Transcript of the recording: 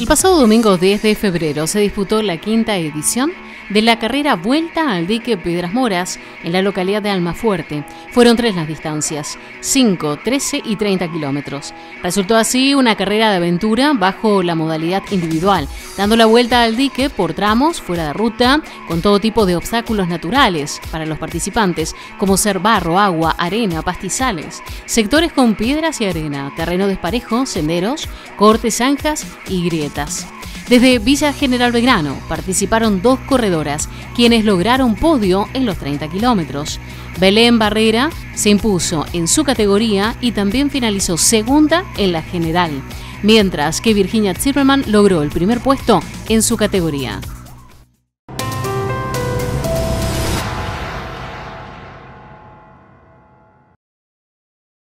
El pasado domingo 10 de febrero se disputó la quinta edición de la carrera Vuelta al dique Piedras Moras en la localidad de Almafuerte. Fueron tres las distancias, 5, 13 y 30 kilómetros. Resultó así una carrera de aventura bajo la modalidad individual, dando la vuelta al dique por tramos fuera de ruta, con todo tipo de obstáculos naturales para los participantes, como ser barro, agua, arena, pastizales, sectores con piedras y arena, terreno desparejo, senderos, cortes, zanjas y grietas. Desde Villa General Belgrano participaron dos corredoras, quienes lograron podio en los 30 kilómetros. Belén Barrera se impuso en su categoría y también finalizó segunda en la general, mientras que Virginia Zimmerman logró el primer puesto en su categoría.